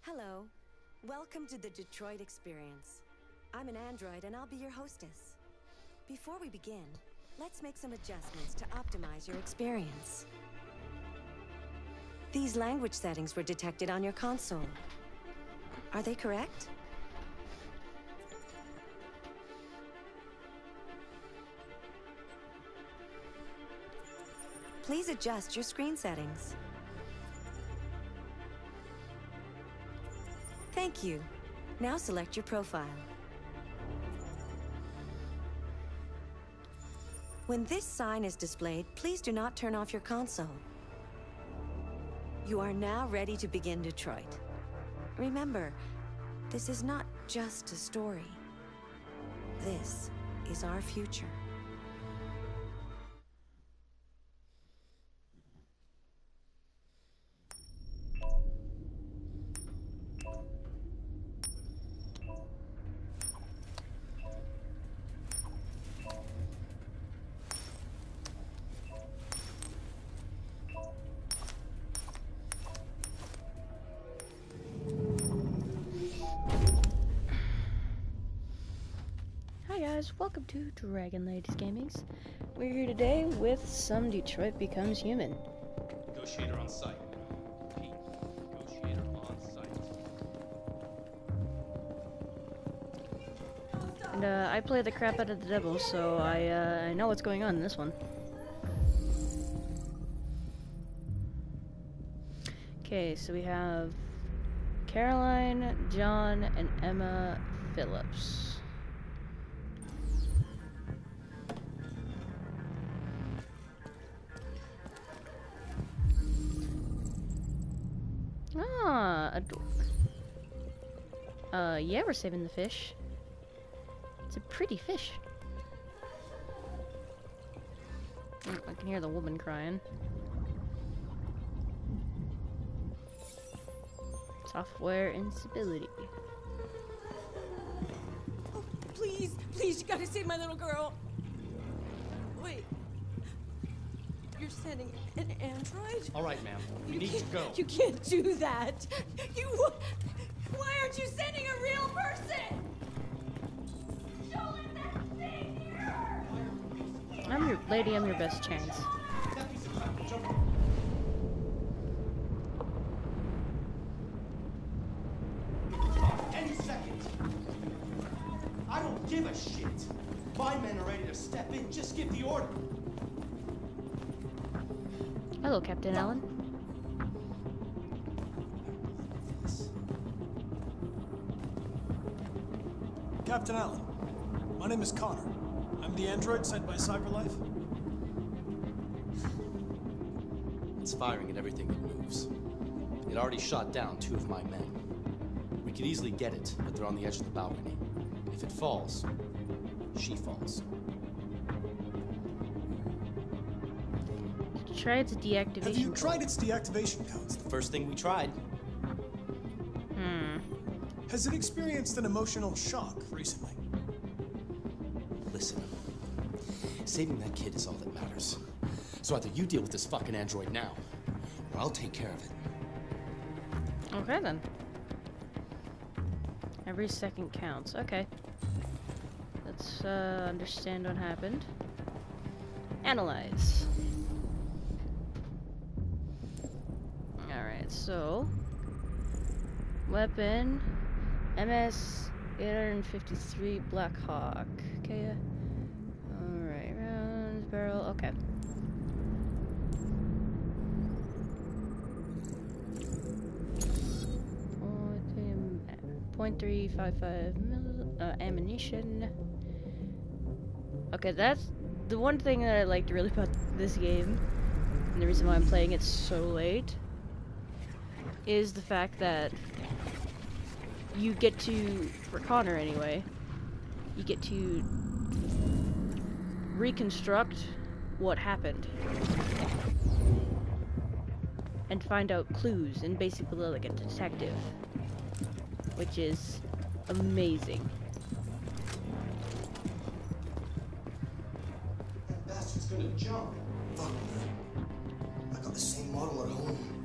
Hello. Welcome to the Detroit Experience. I'm an android and I'll be your hostess. Before we begin, let's make some adjustments to optimize your experience. These language settings were detected on your console. Are they correct? Please adjust your screen settings. Thank you. Now select your profile. When this sign is displayed, please do not turn off your console. You are now ready to begin Detroit. Remember, this is not just a story. This is our future. To DragonLady's Gamings. We're here today with some Detroit Becomes Human. Negotiator on site. Negotiator on site. And uh, I play the crap out of the devil, so I, uh, I know what's going on in this one. Okay, so we have Caroline, John, and Emma Phillips. Yeah, we're saving the fish. It's a pretty fish. Mm, I can hear the woman crying. Software instability. Oh, please, please, you gotta save my little girl. Wait. You're sending an android? All right, ma'am. We You need to go. You can't do that. You. You sending a real person? I'm your lady. I'm your best chance. Captain Allen, my name is Connor. I'm the android sent by CyberLife. It's firing at everything that moves. It already shot down two of my men. We could easily get it, but they're on the edge of the balcony. If it falls, she falls. Try its deactivation. Have you tried its deactivation codes? The first thing we tried. Has it experienced an emotional shock recently? Listen. Saving that kid is all that matters. So either you deal with this fucking android now, or I'll take care of it. Okay then. Every second counts. Okay. Let's uh, understand what happened. Analyze. Alright, so. Weapon. MS 853 Black Hawk. Okay. Alright, rounds, barrel. Okay. Point three five five mil uh, ammunition. Okay, that's the one thing that I liked really about this game, and the reason why I'm playing it so late, is the fact that you get to, for Connor anyway, you get to reconstruct what happened and find out clues and basically like a detective which is amazing gonna jump. Fuck. I got the same model at home.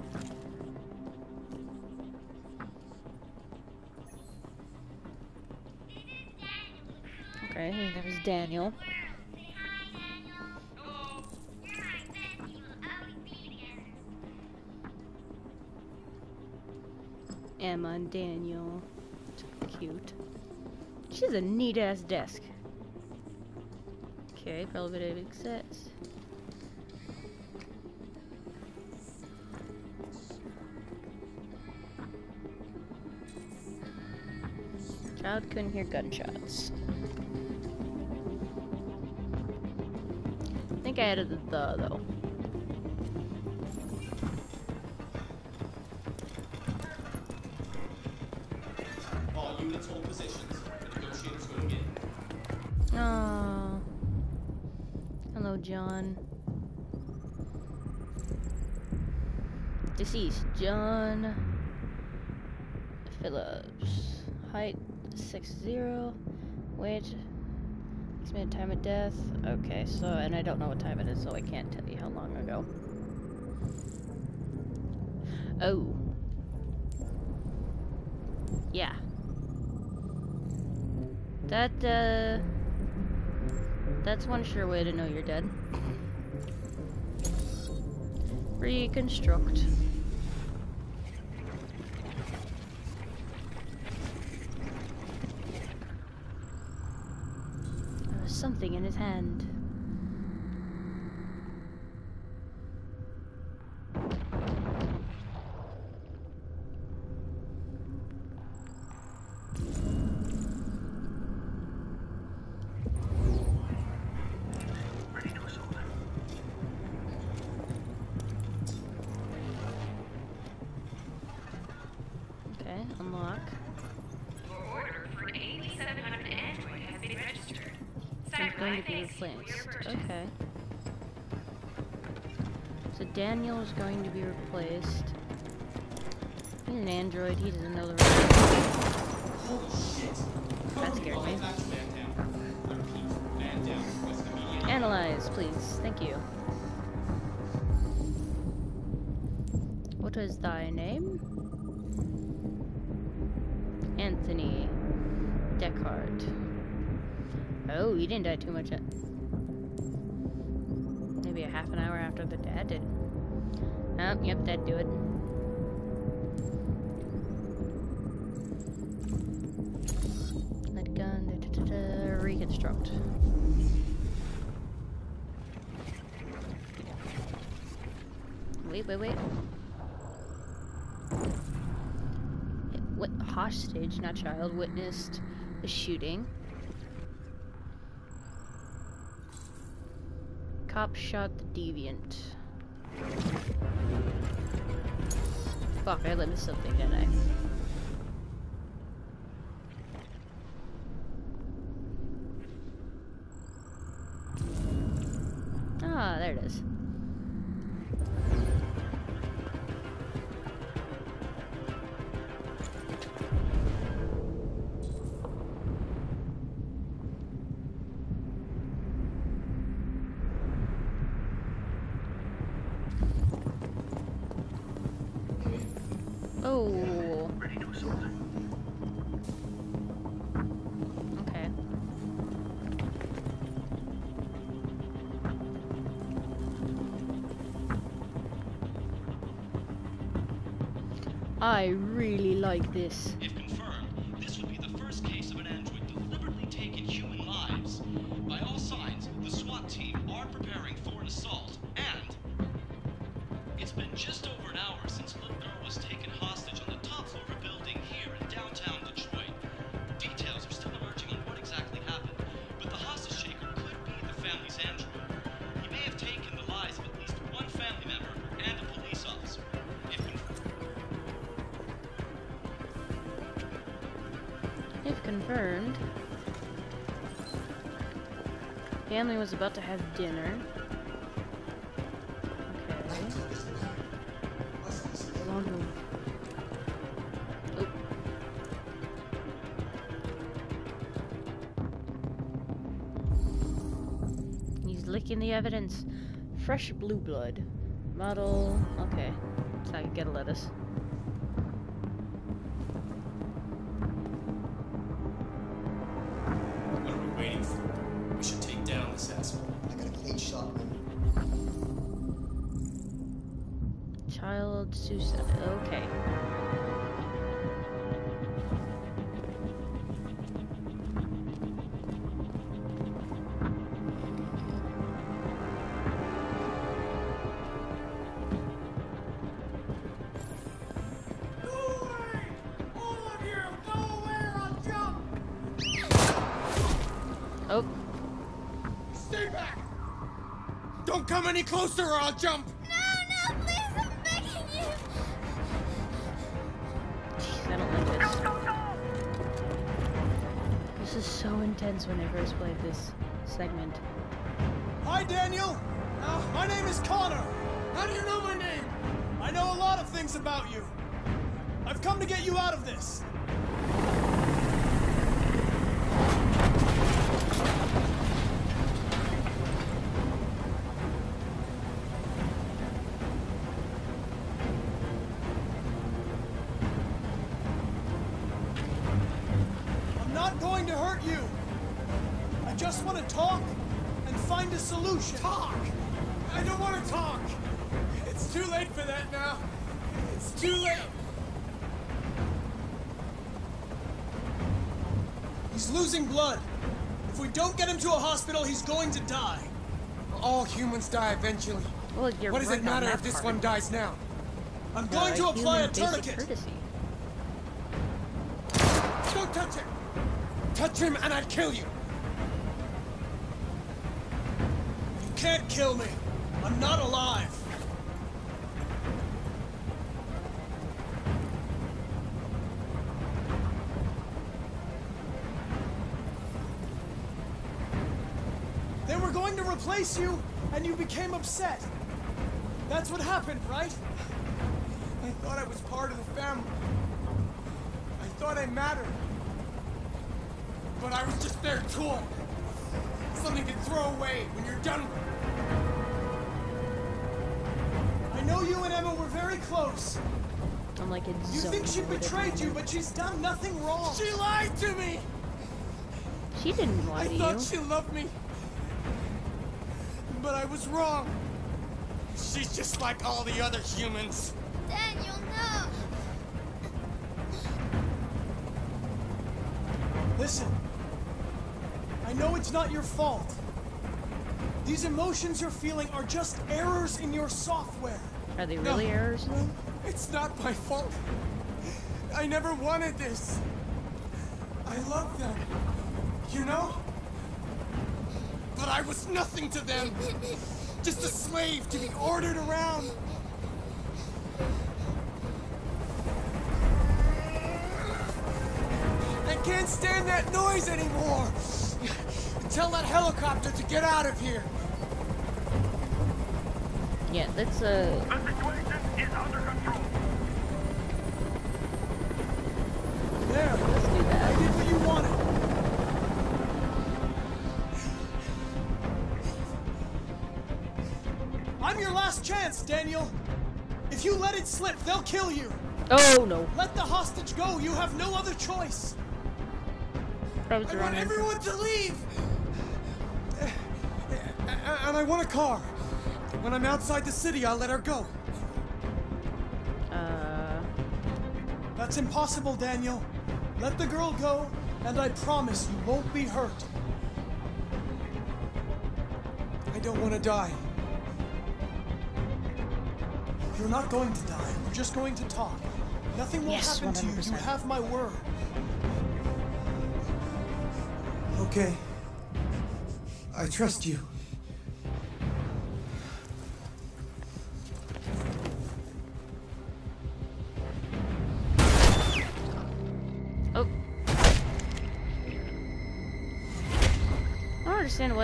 Daniel. Emma and Daniel. Cute. She has a neat ass desk. Okay, elevated access. Child couldn't hear gunshots. I added the the though. All units hold positions. The negotiators going in. Oh. Hello, John. Deceased, John Phillips. Height, 6'0". Weight, estimated time of death. Okay, so, and I don't know what time it is, so I can't tell you how long ago. Oh. Yeah. That, uh... That's one sure way to know you're dead. Reconstruct. There was something in his hand. Is going to be replaced. He's an android, he doesn't know the right. That scared me. Analyze, please. Thank you. What is thy name? Anthony Deckard. Oh, you didn't die too much. Wait, wait. What hostage, not child, witnessed the shooting. Cop shot the deviant. Fuck, I missed something, didn't I? Ah, there it is. Like this. Family was about to have dinner. Oh. taking the evidence. Fresh blue blood. Model. Okay. So I can get a lettuce. Any closer or I'll jump! No, no, please, I'm begging you. jeez, I don't like this. This is so intense when I first played this segment. Hi, Daniel. Uh, my name is Connor. How do you know my name? I know a lot of things about you. I've come to get you out of this. Talk! I don't want to talk! It's too late for that now. It's too late. He's losing blood. If we don't get him to a hospital, he's going to die. All humans die eventually. Well, you're What does right it matter if this part. one dies now? I'm Uh, going to apply a tourniquet. courtesy. Don't touch him! Touch him and I'd kill you! Can't kill me. I'm not alive. They were going to replace you, and you became upset. That's what happened, right? I thought I was part of the family. I thought I mattered. But I was just their tool. Something to throw away when you're done with. I know you and Emma were very close. I'm like in You think she mode at the betrayed you, but she's done nothing wrong. She lied to me! She didn't lie I to thought she loved me. But I was wrong. She's just like all the other humans. Daniel, no. Listen, I know it's not your fault. These emotions you're feeling are just errors in your software. Are they really errors though? It's not my fault. I never wanted this. I love them. You know? But I was nothing to them. Just a slave to be ordered around. I can't stand that noise anymore. Tell that helicopter to get out of here. Yeah, that's uh The situation is under control. There, let's do that. I did what you wanted. I'm your last chance, Daniel. If you let it slip, they'll kill you. Oh no. Let the hostage go. You have no other choice. I want everyone to leave! And I want a car. When I'm outside the city, I'll let her go. Uh That's impossible, Daniel. Let the girl go, and I promise you won't be hurt. I don't want to die. You're not going to die. We're just going to talk. Nothing will Yes, happen to you. You have my word. Okay. I trust you.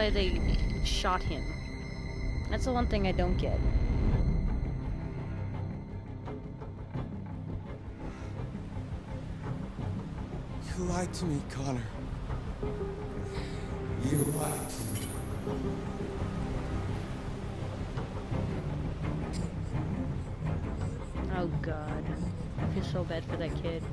why they shot him. That's the one thing I don't get. You lied to me, Connor. You lied to me. Oh god. I feel so bad for that kid.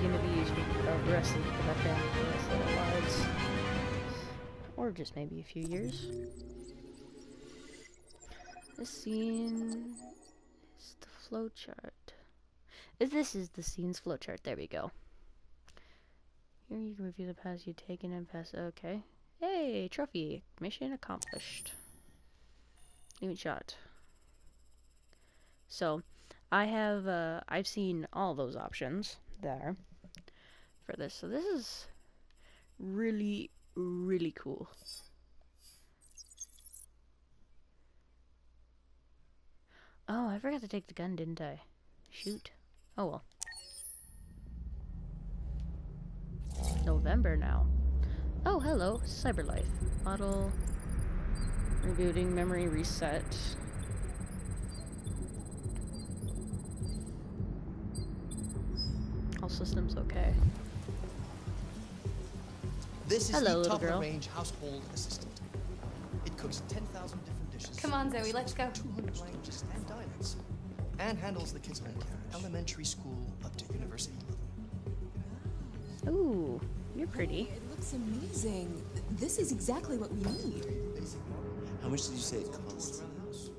Therapy's gonna be. Or just maybe a few years. This scene is the flowchart. This is the scene's flowchart. There we go. Here you can review the paths you've taken and pass. Okay. Hey, trophy. Mission accomplished. Even shot. So, I have, uh, I've seen all those options there for this. So this is really, really cool. Oh, I forgot to take the gun, didn't I? Shoot. Oh well. November now. Oh, hello. Cyberlife. Model. Rebooting. Memory reset. All systems okay. This is Hello, the little top girl. of the range household assistant. It cooks 10,000 different dishes. Come on, Zoe, let's go. 200 languages and dialects. And handles the kids' home care, elementary school up to university level. Ooh, you're pretty. It looks amazing. This is exactly what we need. How much did you say it cost?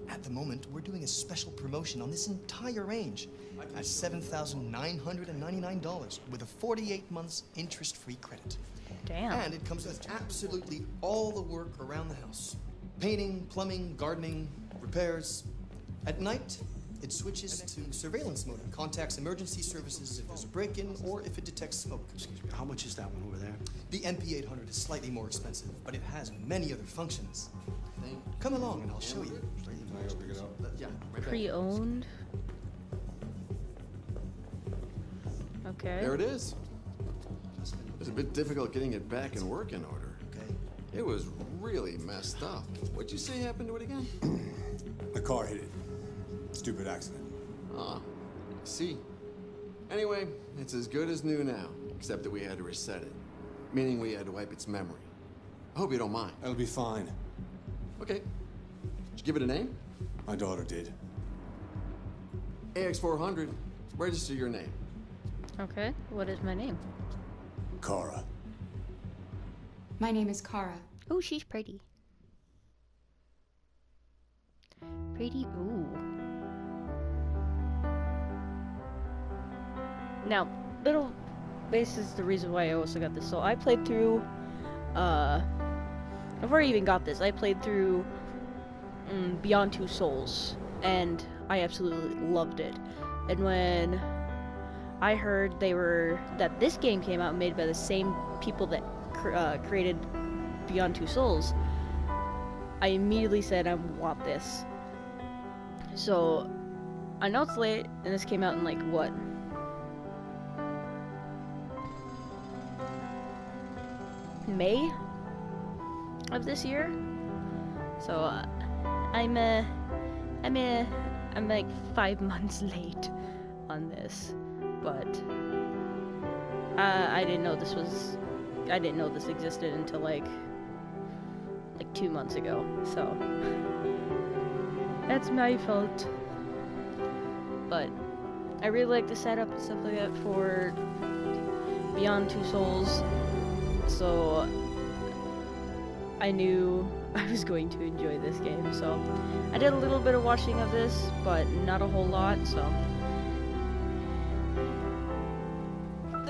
At the moment, we're doing a special promotion on this entire range at $7,999 with a 48 months interest-free credit. Damn. And it comes with absolutely all the work around the house. Painting, plumbing, gardening, repairs. At night, it switches to surveillance mode and contacts emergency services if there's a break-in or if it detects smoke. Excuse me. How much is that one over there? The MP800 is slightly more expensive, but it has many other functions. Come along and I'll show you. Yeah, right. Pre-owned. Okay. There it is. It was a bit difficult getting it back in working order. Okay. It was really messed up. What'd you say happened to it again? The car hit it. Stupid accident. Ah, I see. Anyway, it's as good as new now, except that we had to reset it. Meaning we had to wipe its memory. I hope you don't mind. That'll be fine. Okay. Did you give it a name? My daughter did. AX400. Register your name. Okay. What is my name? Kara. My name is Kara. Oh, she's pretty. Pretty. Ooh. Now, little. This is the reason why I also got this. So I played through. Uh. Before I even got this, I played through mm, Beyond Two Souls, and I absolutely loved it. And when I heard they were that this game came out made by the same people that cr- uh, created Beyond Two Souls, I immediately said I want this. So I know it's late, and this came out in like what? May of this year. So uh, I'm uh, I'm uh, I'm like five months late on this, but uh, I didn't know this was I didn't know this existed until like like two months ago. So that's my fault. But I really like the setup and stuff like that for Beyond Two Souls. So I knew I was going to enjoy this game. So I did a little bit of watching of this, but not a whole lot. So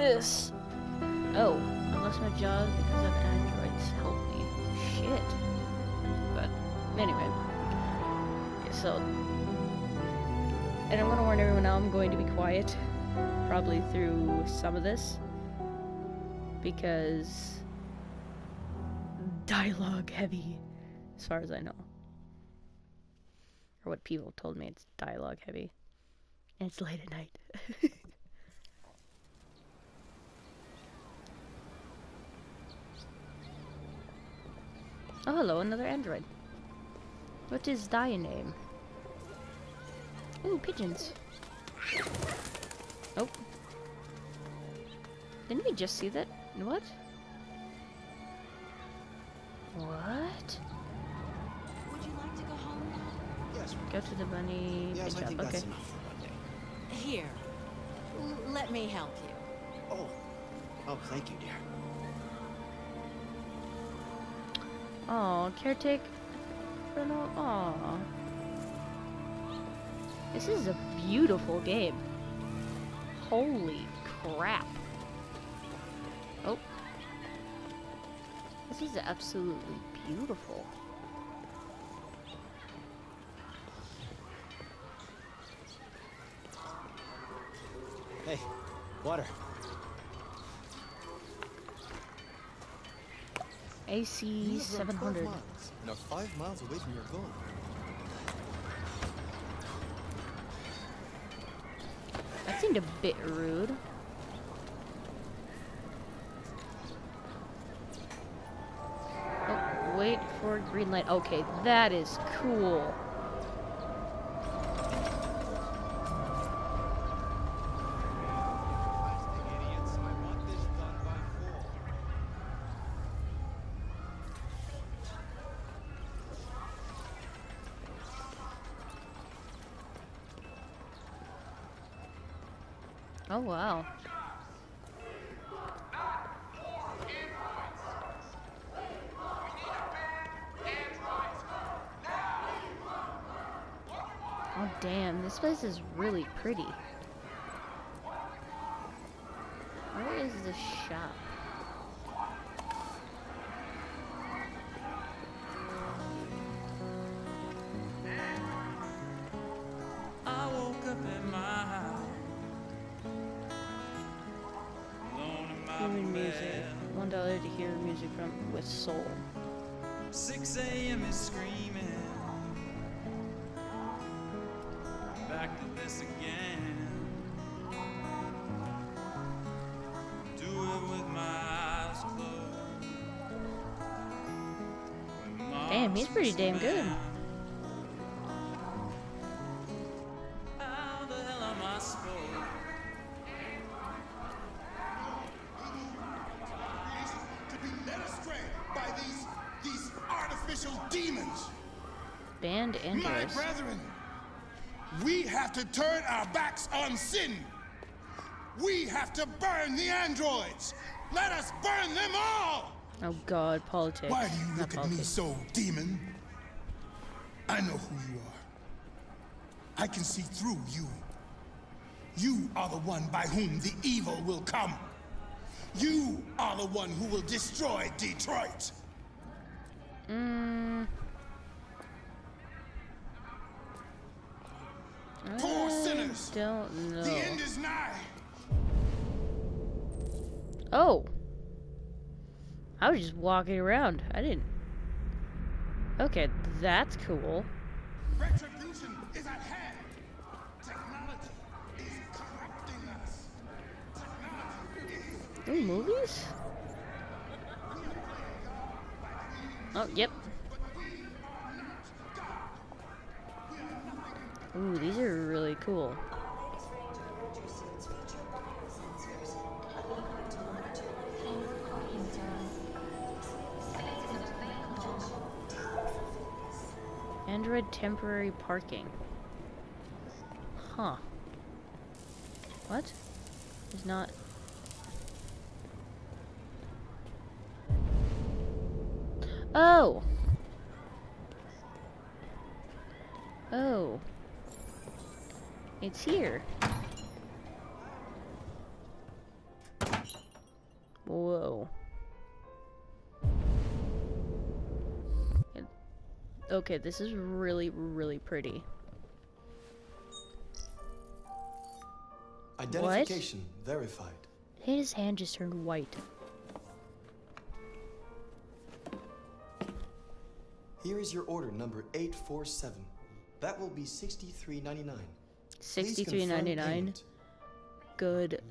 this. Oh, I lost my job because of androids. Help me. Shit. But anyway. So. And I'm gonna warn everyone now I'm going to be quiet. Probably through some of this. Because. Dialogue heavy. As far as I know. Or what people told me, it's dialogue heavy. And it's late at night. Oh, hello, another android. What is thy name? Ooh, pigeons. Oh. Didn't we just see that? What? What? Would you like to go home now? Yes. Go to the bunny. Yes, Good I think job. that's Okay. enough for one day. Here. L- let me help you. Oh. Oh, thank you, dear. Oh, caretake. no. This is a beautiful game. Holy crap. Oh. This is absolutely beautiful. Hey, water. AC You 700. miles are five miles away from your goal. That seemed a bit rude. Oh, wait for green light. Okay, that is cool. Damn, this place is really pretty. Where is the shop? To this again. Do it with my eyes closed. Damn, he's pretty damn good. Backs on sin. We have to burn the androids. Let us burn them all. Oh god, politics. Why do you Not look at me so, demon? I know who you are. I can see through you. You are the one by whom the evil will come. You are the one who will destroy Detroit. Mm. Don't know. The end is nigh. Oh. I was just walking around. I didn't. Okay, that's cool. Retribution is at hand. Technology is corrupting us. Ooh, movies? Oh, yep. Ooh, these are really cool. Android temporary parking. Huh. What? Is not. Oh! Oh. It's here. Whoa. Okay, this is really, really pretty. Identification verified. His hand just turned white. Here is your order number 847. That will be 63.99. Sixty-three ninety-nine. Good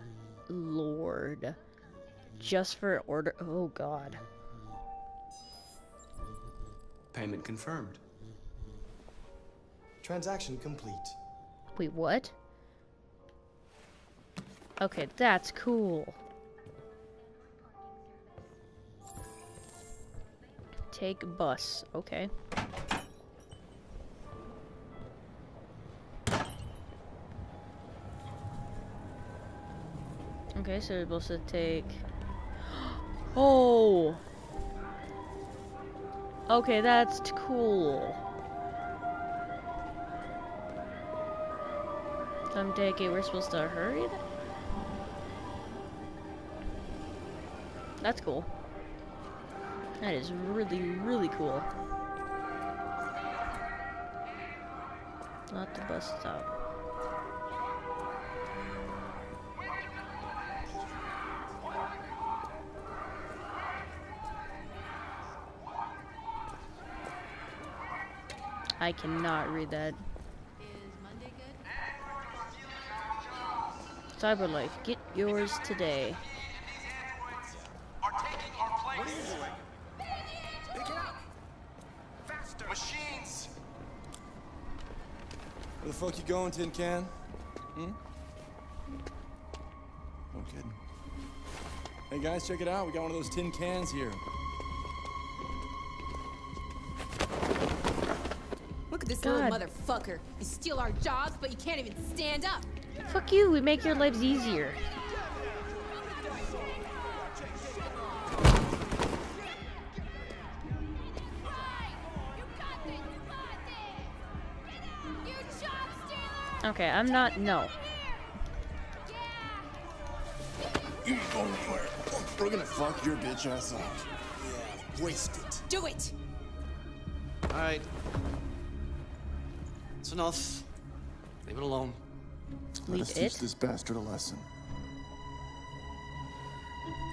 lord. Just for order. Oh god. Payment confirmed. Transaction complete. Wait, what? Okay, that's cool. Take bus. Okay. Okay, so we're supposed to take... Oh! Okay, that's cool. I'm taking, we're supposed to hurry then? That's cool. That is really, really cool. Not the bus stop. I cannot read that. Cyberlife, get yours today. Machines! Where the fuck you going, Tin Can? Hmm? No kidding. Hey guys, check it out. We got one of those tin cans here. God. motherfucker. You steal our jobs, but you can't even stand up. Fuck you, we make your lives easier. Okay, I'm not. No. You ain't going. We're gonna fuck your bitch ass up. Yeah, waste it. Do it! Alright. It's enough. Leave it alone. Let us teach this bastard a lesson.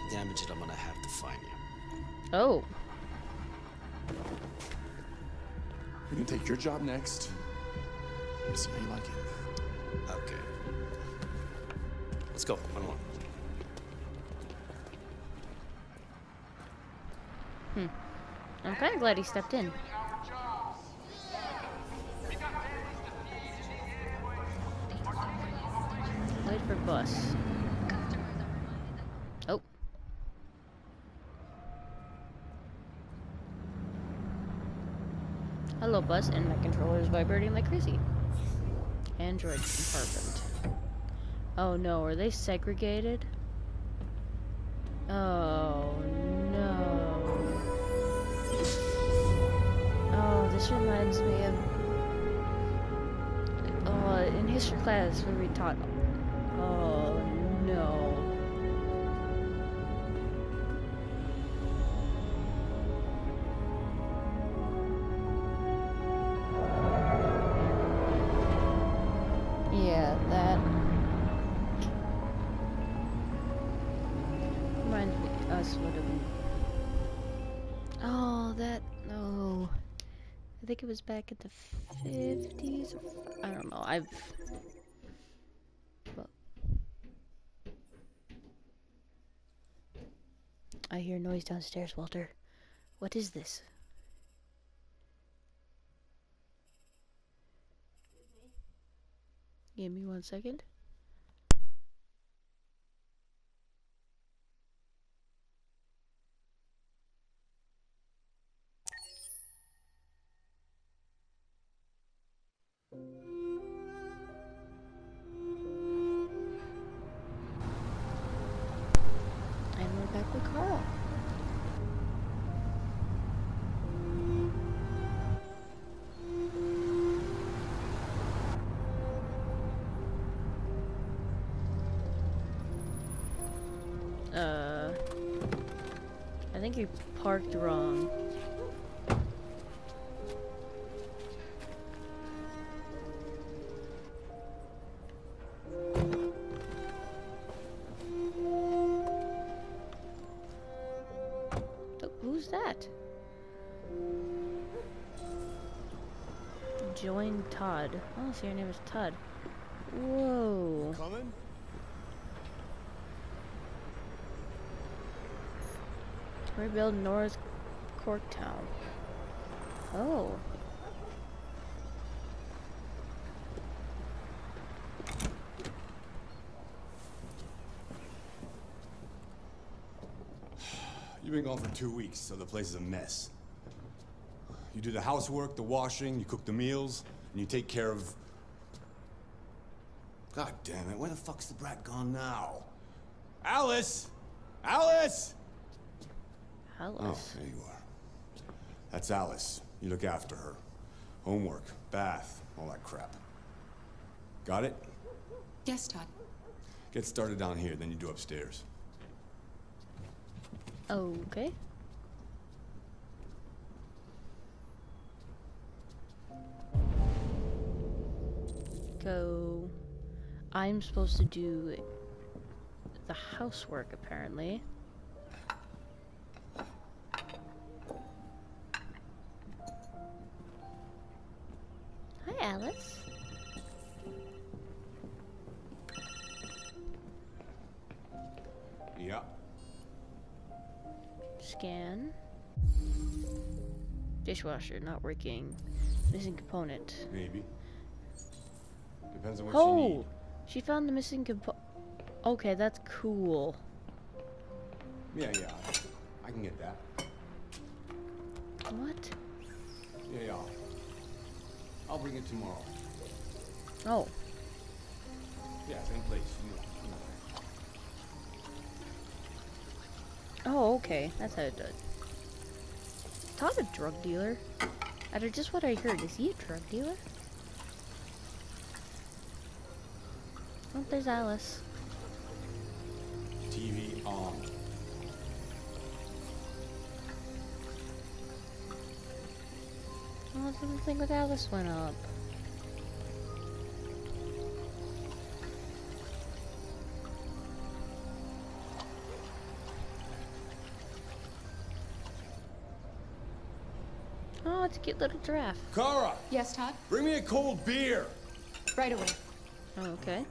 Damage it, I'm gonna have to find you. Oh. We can take your job next. See how you like it. Okay. Let's go. Run along. Hmm. I'm kind of glad he stepped in. Bus. Oh. Hello, bus, and my controller is vibrating like crazy. Android compartment. Oh no, are they segregated? Oh no. Oh, this reminds me of uh, in history class where we taught. Oh no. Yeah, that reminds me us have. Oh, that no. I think it was back in the fifties. I don't know. I've. I hear noise downstairs, Walter. What is this? Give me one second. say your name is Todd. Whoa. Coming? Rebuild Nora's Corktown. Oh. You've been gone for two weeks, so the place is a mess. You do the housework, the washing, you cook the meals, and you take care of God damn it, where the fuck's the brat gone now? Alice! Alice! Alice. Oh, there you are. That's Alice. You look after her. Homework, bath, all that crap. Got it? Yes, Todd. Get started down here, then you do upstairs. Okay. Go. I'm supposed to do the housework, apparently. Hi, Alice. Yeah. Scan. Dishwasher not working. Missing component. Maybe. Depends on what oh! you need. She found the missing compo- Okay, that's cool. Yeah, yeah. I can get that. What? Yeah, yeah. I'll bring it tomorrow. Oh. Yeah, same place. You know. Oh, okay. That's how it does. Todd a drug dealer? After just what I heard, is he a drug dealer? Oh, there's Alice. TV on. Oh, the thing with Alice went up. Oh, it's a cute little giraffe. Kara! Yes, Todd? Bring me a cold beer! Right away. Oh, okay.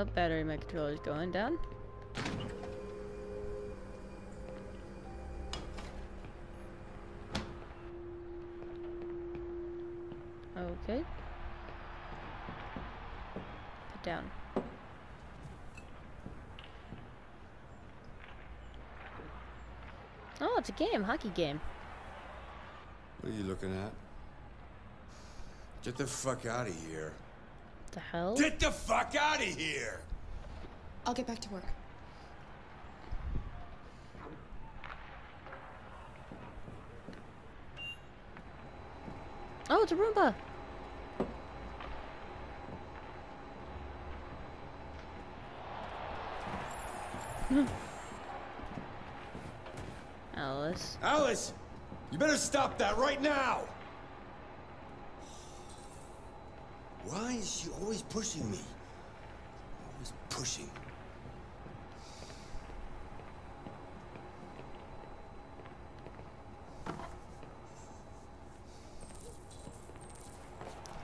Oh, battery my controller's going down. Okay. Put down. Oh, it's a game, hockey game. What are you looking at? Get the fuck out of here. The hell? Get the fuck out of here! I'll get back to work. Oh, it's a Roomba. Alice. Alice! You better stop that right now! She always pushing me? Always pushing.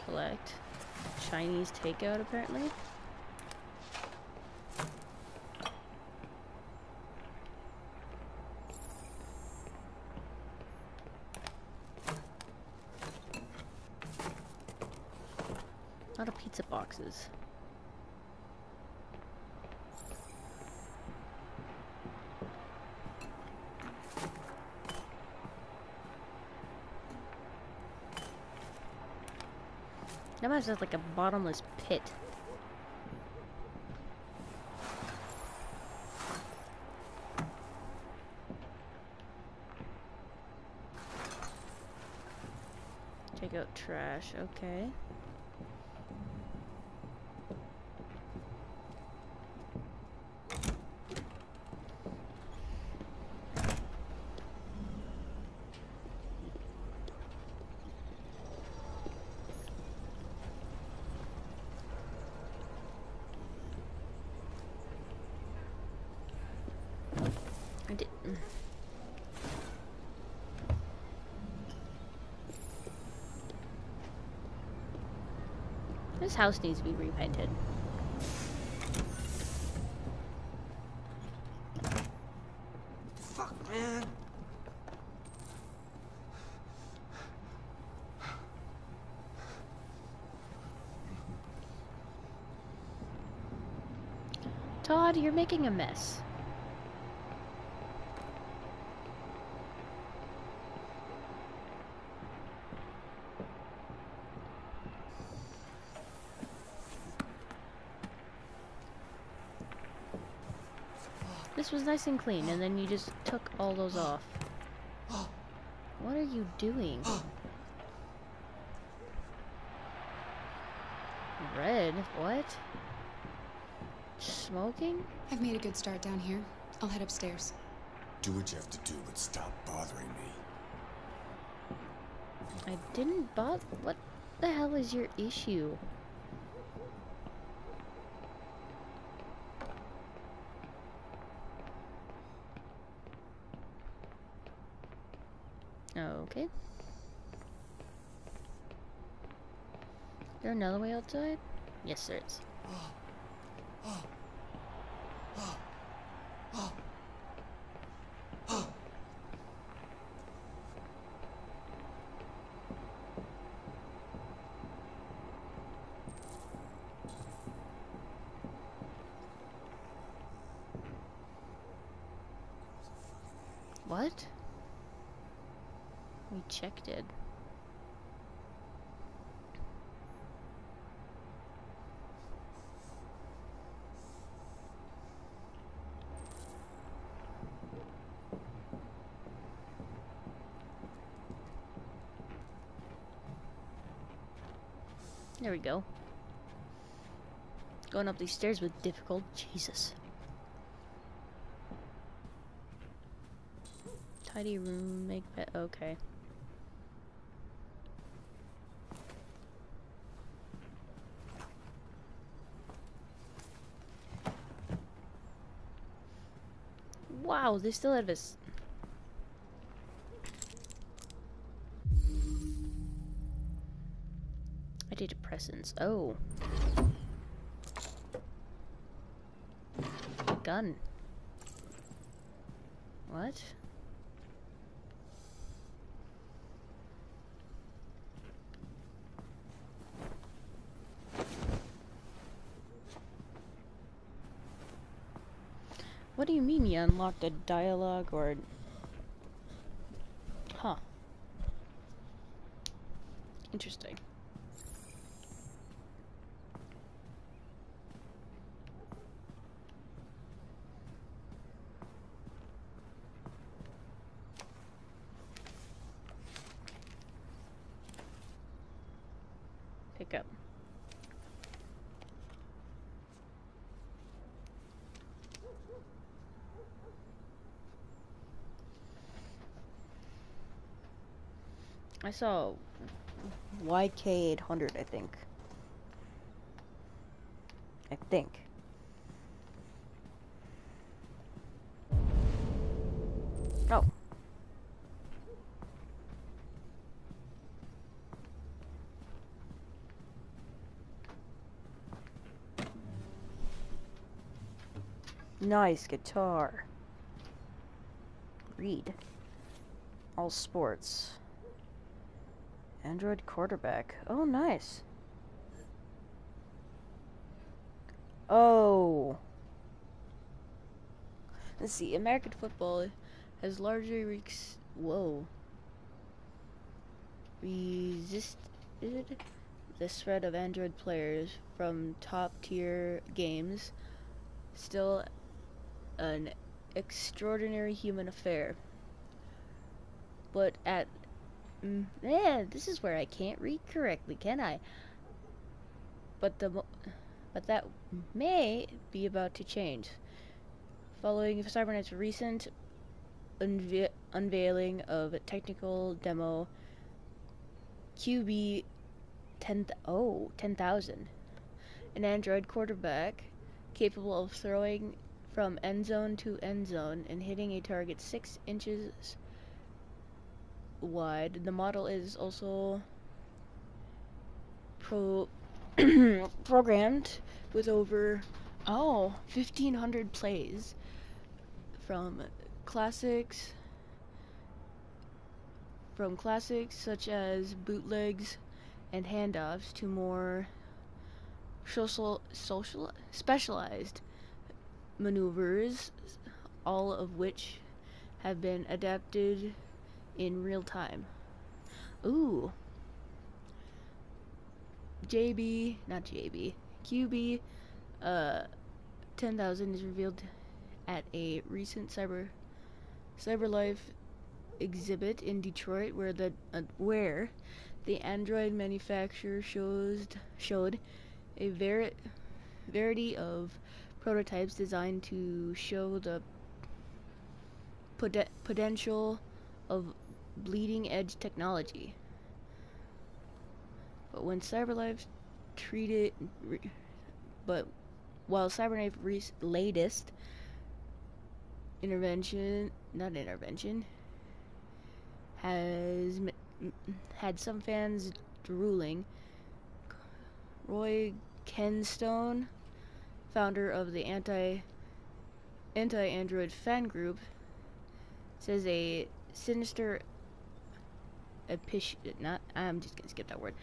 Collect. Chinese takeout, apparently. A lot of pizza boxes. That must have like a bottomless pit. Take out trash, okay. I did. mm. This house needs to be repainted. Fuck, man. Todd, you're making a mess. This was nice and clean, and then you just took all those off. What are you doing? Red? What? Smoking? I've made a good start down here. I'll head upstairs. Do what you have to do, but stop bothering me. I didn't bother. What the hell is your issue? Okay. Is there another way outside? Yes, there is. Oh, oh. What? We checked it. There we go. Going up these stairs with difficult. Jesus. Tidy room, make bed. Okay. Wow, they still have this. Antidepressants. Oh. Gun. What? What do you mean you unlocked a dialogue or... Huh. Interesting. Pick up. I saw YK800, I think. I think. Oh. Nice guitar. Read. All sports. Android quarterback. Oh, nice. Oh. Let's see. American football has largely reached. Whoa. Resisted the spread of Android players from top tier games. Still an extraordinary human affair. But at Mm, yeah, this is where I can't read correctly, can I? But the but that may be about to change. Following Cybernet's recent unve unveiling of a technical demo QB 10 oh 10,000 an android quarterback capable of throwing from end zone to end zone and hitting a target 6 inches wide. The model is also pro programmed with over oh 1500 plays from classics from classics such as bootlegs and handoffs to more social social specialized maneuvers all of which have been adapted in real time. Ooh. JB, not JB, QB, uh, 10,000 is revealed at a recent cyber CyberLife exhibit in Detroit, where the uh, where the Android manufacturer shows showed a ver- variety of prototypes designed to show the pot- potential of bleeding edge technology. But when CyberLife treated, re- but while CyberKnife's latest intervention, not intervention, has had some fans drooling, Roy Kenstone, founder of the anti anti-android fan group, says a sinister epish not I'm just gonna skip that word.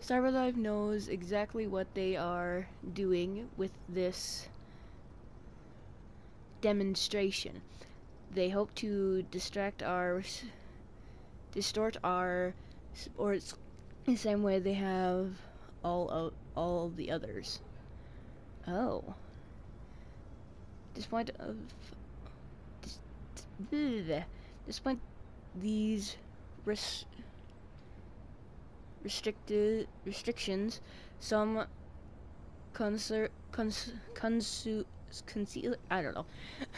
CyberLife knows exactly what they are doing with this demonstration. They hope to distract our distort our sports the same way they have all of all the others. Oh. Despite of dis, bleh, despite these res, restricted restrictions, some cons, conceal I don't know.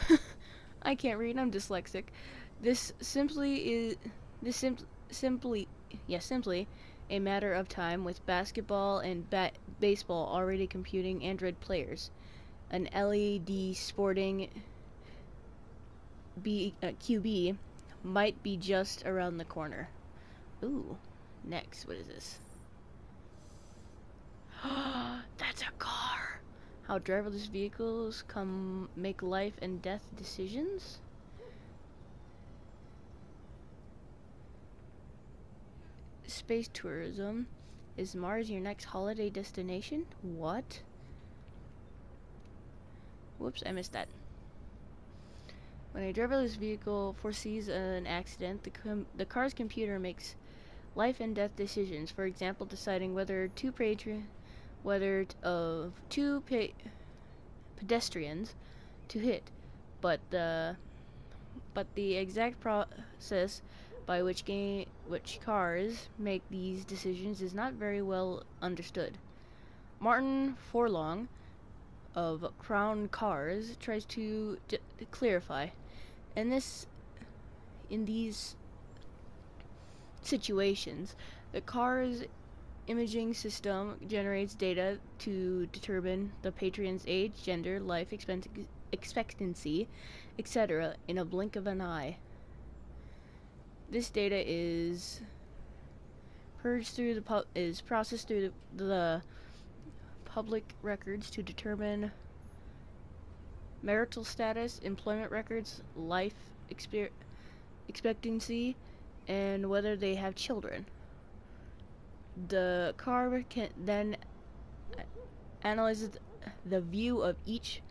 I can't read. I'm dyslexic. This simply is this sim- simply yes yeah, simply a matter of time with basketball and ba- baseball already computing Android players. An LED sporting B uh, QB might be just around the corner. Ooh, next, what is this? That's a car. How driverless vehicles come make life and death decisions? Space tourism. Is Mars your next holiday destination? What? Whoops, I missed that. When a driverless vehicle foresees an accident, the, com- the car's computer makes life and death decisions. For example, deciding whether two whether of two pe- pedestrians to hit, but the but the exact process by which which cars make these decisions is not very well understood. Martin Forlong of Crown Cars tries to clarify, and this in these situations, the car's imaging system generates data to determine the patron's age, gender, life expect- expectancy, etc. in a blink of an eye. This data is purged through the is processed through the, the public records to determine marital status, employment records, life exper- expectancy, and whether they have children. The car can then analyzes the view of each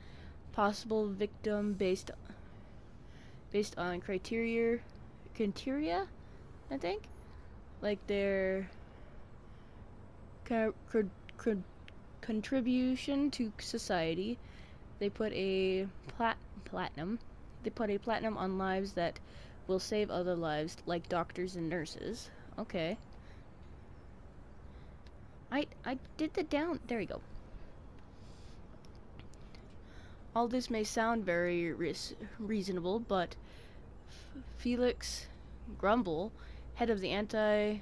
possible victim based based on criteria criteria I think like their co- co- co- contribution to society they put a plat- platinum. They put a platinum on lives that will save other lives like doctors and nurses. Okay. I I did the down there you go. All this may sound very reasonable, but F- Felix Grumble, head of the Anti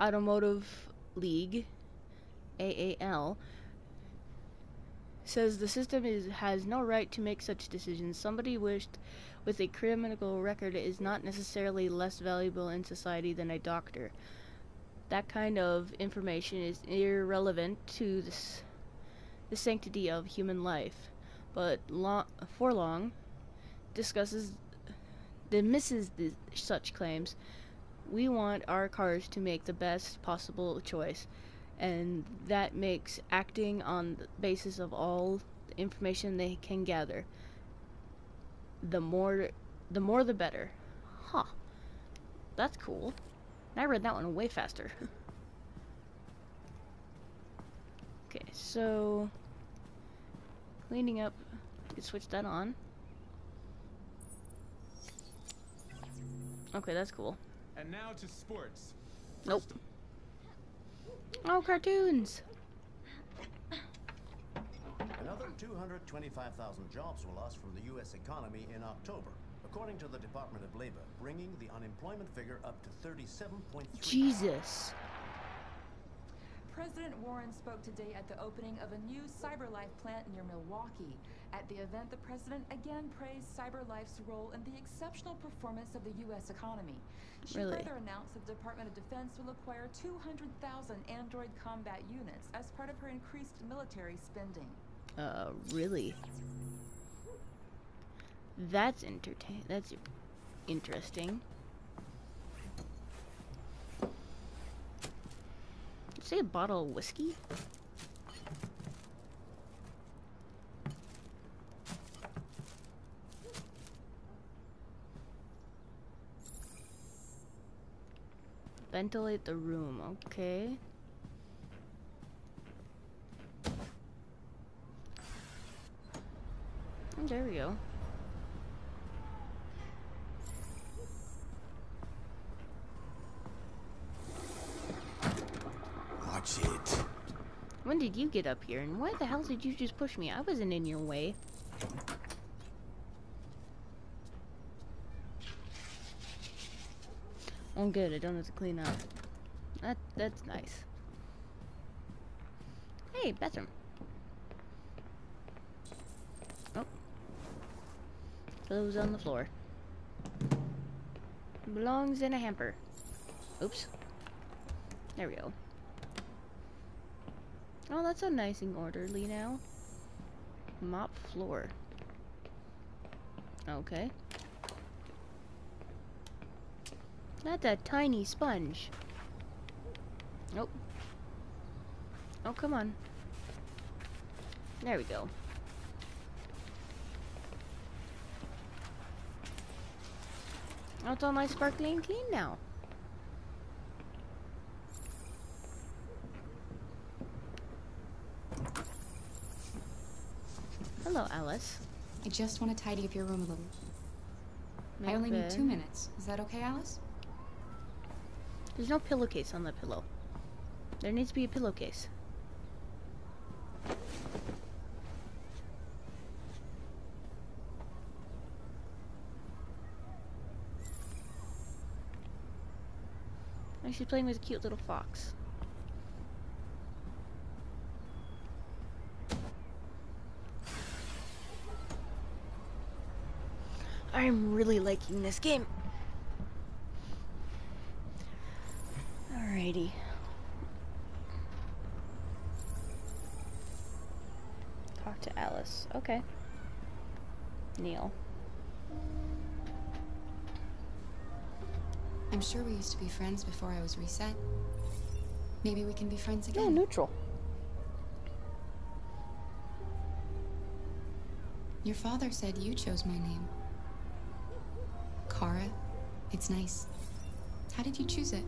Automotive League, AAL, says the system is has no right to make such decisions. Somebody wished with a criminal record is not necessarily less valuable in society than a doctor. That kind of information is irrelevant to this, the sanctity of human life but for long, discusses dismisses the, such claims. We want our cars to make the best possible choice, and that makes acting on the basis of all the information they can gather. The more, the more, the better. Huh. That's cool. I read that one way faster. okay, so cleaning up. You can switch that on. Okay, that's cool. And now to sports. Nope. Oh, cartoons. Another 225,000 jobs were lost from the U.S. economy in October, according to the Department of Labor, bringing the unemployment figure up to 37.3. Jesus. President Warren spoke today at the opening of a new CyberLife plant near Milwaukee. At the event, the president again praised CyberLife's role in the exceptional performance of the U.S. economy. She Really? further announced that the Department of Defense will acquire 200,000 Android combat units as part of her increased military spending. Uh, really? That's entertain. That's interesting. Say a bottle of whiskey? Ventilate the room, okay. Oh, there we go. Watch it. When did you get up here, and why the hell did you just push me? I wasn't in your way. Oh, good. I don't have to clean up. That that's nice. Hey, bathroom. Oh, clothes on the floor. Belongs in a hamper. Oops. There we go. Oh, that's so nice and orderly now. Mop floor. Okay. Not that tiny sponge. Nope. Oh, come on. There we go. Oh, it's all nice, sparkly and clean now. Hello, Alice. I just want to tidy up your room a little. I only need two minutes. Is that okay, Alice? There's no pillowcase on the pillow. There needs to be a pillowcase. Oh, she's playing with a cute little fox. I'm really liking this game. Talk to Alice. Okay. Neil. I'm sure we used to be friends before I was reset. Maybe we can be friends again. neutral. Your father said you chose my name. Kara. It's nice. How did you choose it?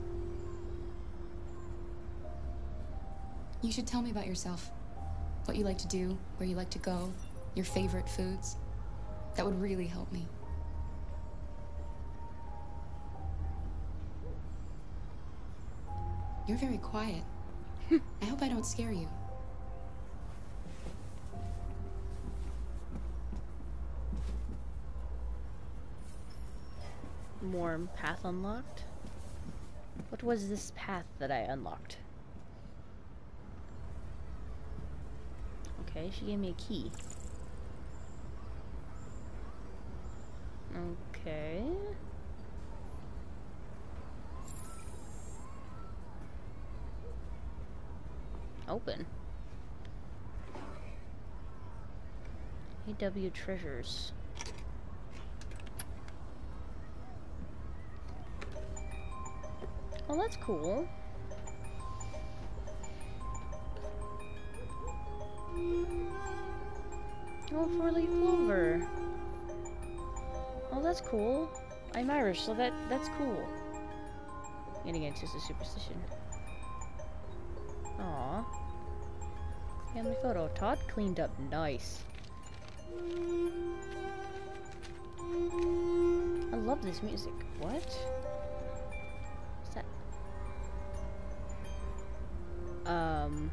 You should tell me about yourself. What you like to do, where you like to go, your favorite foods. That would really help me. You're very quiet. I hope I don't scare you. Warm path unlocked. What was this path that I unlocked? Okay, she gave me a key. Okay. Open. AW treasures. Oh, that's cool. Four-leaf clover. Oh, that's cool. I'm Irish, so that that's cool. And again, it's just a superstition. Aw. Family photo. Todd cleaned up nice. I love this music. What? What's that? Um.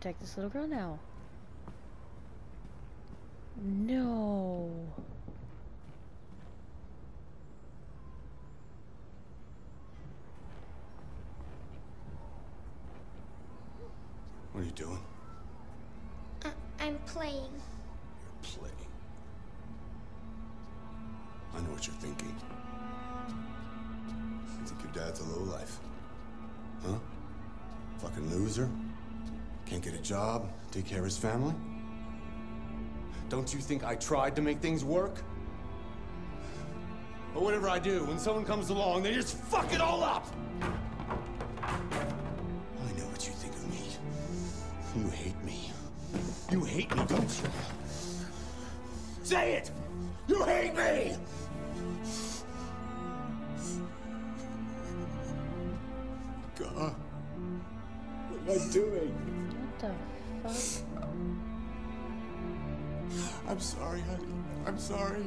Protect this little girl now. Take care of his family? Don't you think I tried to make things work? But whatever I do, when someone comes along, they just fuck it all up! I know what you think of me. You hate me. You hate me, don't you? Say it! You hate me! God. What am I doing? What the? I'm sorry, honey. I'm sorry.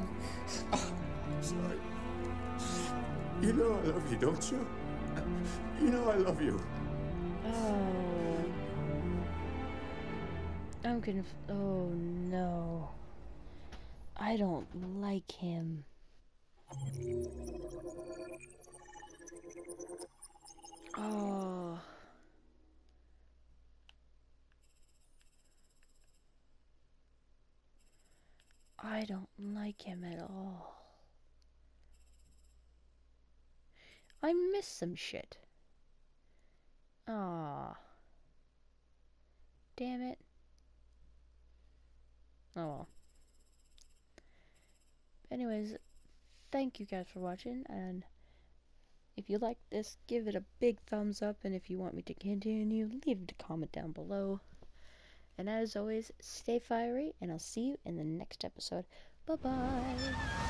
I'm sorry. You know I love you, don't you? You know I love you. Oh. I'm conf- Oh no. I don't like him. Oh. I don't like him at all. I miss some shit. Ah. Damn it. Oh well. Anyways, thank you guys for watching, and if you like this, give it a big thumbs up, and if you want me to continue, leave a comment down below. And as always, stay fiery, and I'll see you in the next episode. Bye bye.